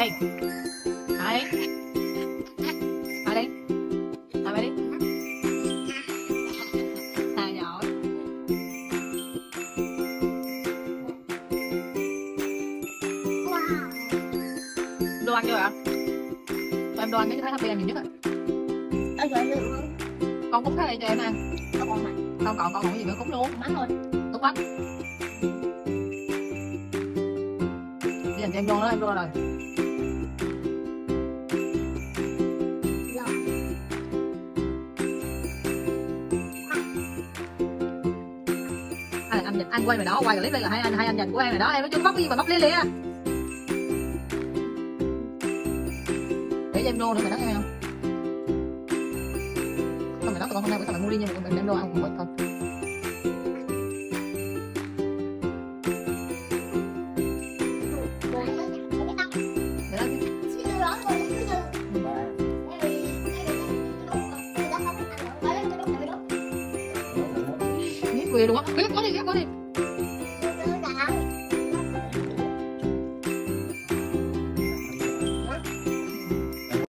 đi Ai mày đi À giỏi Đồ ăn chưa ạ? Cho em đồ ăn cái thấy happy em nhiều nhất á Ở được không? Con cúng cái này cho em ăn Có còn mà. Không còn con còn gì nữa cúng luôn Bánh thôi. Cúng bánh Đi dành cho em vô đó em vô Rồi. Anh anh quay mày đó, quay clip đây là hai anh hai anh dành của em rồi đó. Em nói chung móc cái gì mà móc lia lia. Để em đô nữa mày nói nghe không? Không mày nói tụi con không đeo, cái thằng mua đi nhưng mà mình đem đô ăn cùng thôi. Quê đúng không?